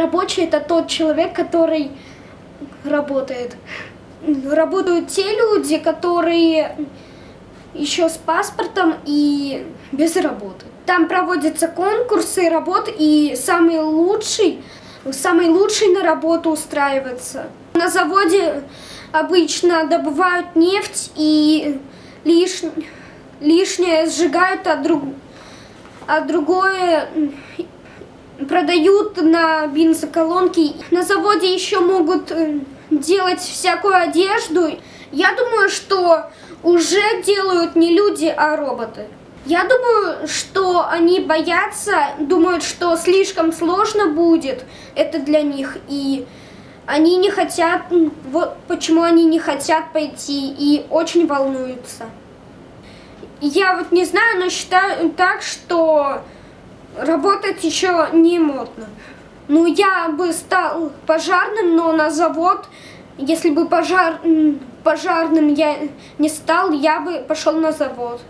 Рабочий это тот человек, который работает. Работают те люди, которые еще с паспортом и без работы. Там проводятся конкурсы работ, и самый лучший, самый лучший на работу устраивается. На заводе обычно добывают нефть и лиш, лишнее сжигают, а, друг, а другое продают на бензоколонке. На заводе еще могут э, делать всякую одежду. Я думаю, что уже делают не люди, а роботы. Я думаю, что они боятся, думают, что слишком сложно будет это для них, и они не хотят, вот почему они не хотят пойти и очень волнуются. Я вот не знаю, но считаю так, что работать еще не модно. Ну, я бы стал пожарным, но на завод, если бы пожар, пожарным я не стал, я бы пошел на завод.